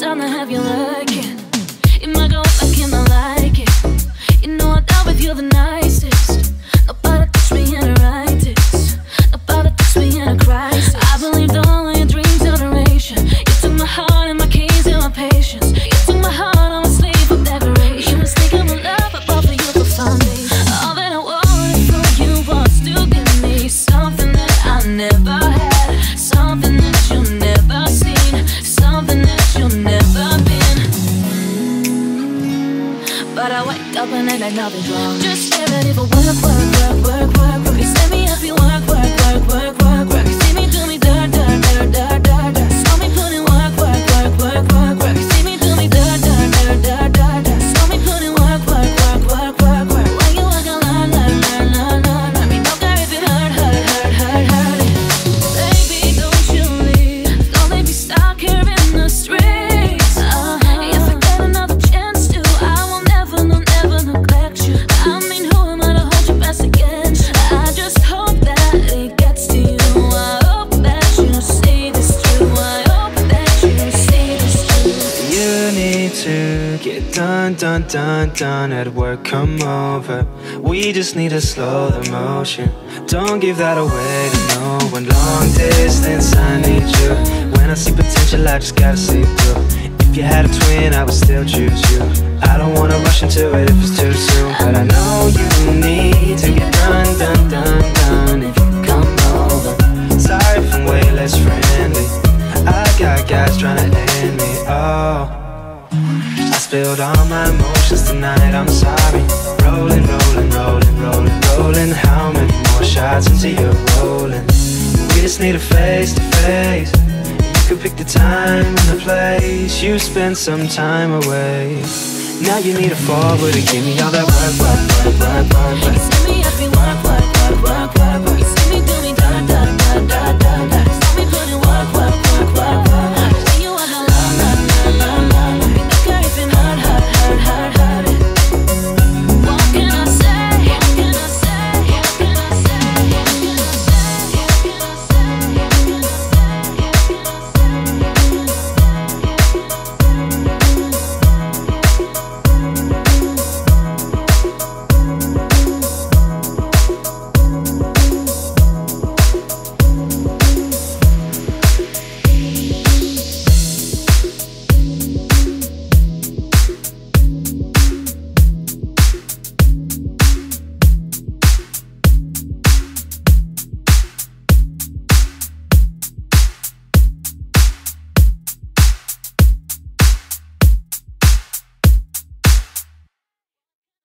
Time to have you looking. I wake up and act like nothing's wrong. Just get ready for work, work, work, work, work, work. You set me up, you work, work, work, work, done, done, done, done at work. Come over. We just need to slow the motion. Don't give that away to no one. Long distance, I need you. When I see potential, I just gotta see through. If you had a twin, I would still choose you. I don't wanna rush into it if it's too soon. But I know you need to get done, done, done, done. If you come over, sorry if I'm way less friendly. I got guys trying to end me. Oh. Spilled all my emotions tonight, I'm sorry. Rolling, rolling, rolling, rolling, rolling. How many more shots until you're rolling? We just need a face to face. You could pick the time and the place. You spend some time away. Now you need a forward to give me all that work,